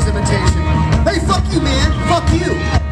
Rose imitation. Hey, fuck you, man. Fuck. You